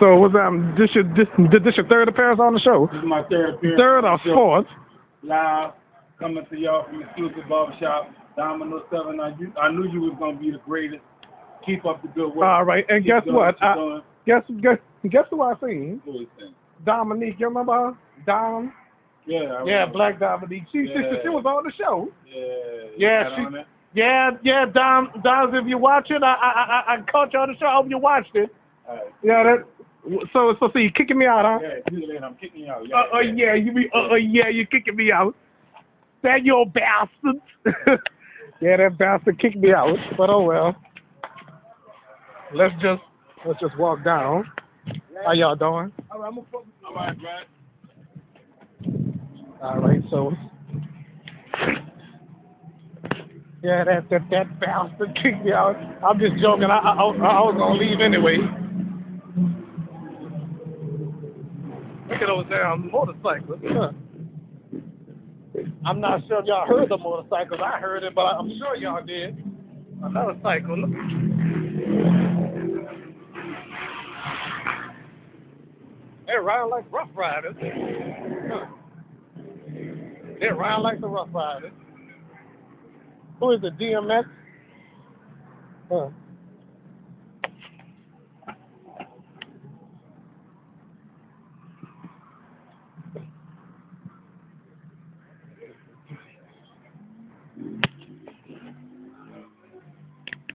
So what's um this your this this your third appearance on the show? This is my third appearance. Third or the fourth? Live, coming to y'all from Exclusive Barbershop, Domino 7. I, knew- I knew you was going to be the greatest. Keep up the good work. All right, and Keep guess doing what? I, guess guess guess who I seen? Who is that? Dominique, you remember her? Dom? Yeah, I Yeah. Black Dominique. She, she Yeah. she was on the show. Yeah, Yeah, she- Yeah, yeah, Dom, Dom, if you watch it, I I I, I caught you on the show. I hope you watched it. All right. Yeah, that. So so so you kicking me out, huh? Yeah, you later, I'm kicking you out. Uh, uh, yeah, you be, uh, uh, yeah, you kicking me out. That your bastard. yeah, that bastard kicked me out. But oh well. Let's just let's just walk down. How y'all doing? All right, I'm gonna. All right, Brad. All right, so yeah, that that that bastard kicked me out. I'm just joking. I I, I I was gonna leave anyway. Look at those damn motorcycles. Huh. I'm not sure y'all heard the motorcycles. I heard it, but I'm sure y'all did. Another cycle. They're riding like rough riders. They're riding like the rough riders. Who is the DMX? Huh.